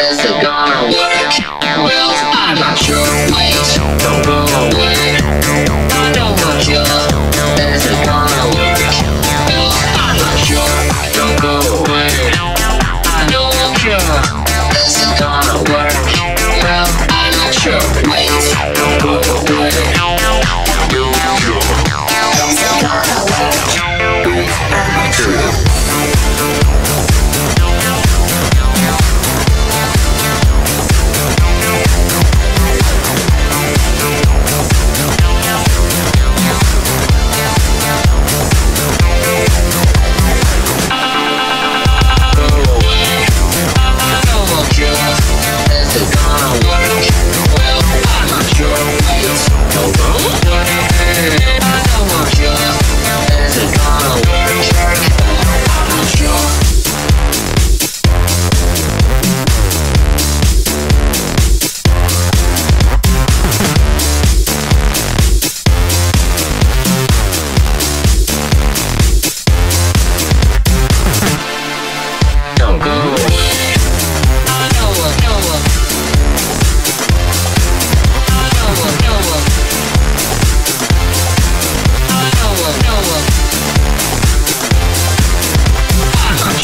Is it gonna work? Will I not your weight?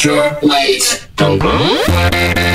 Your weight.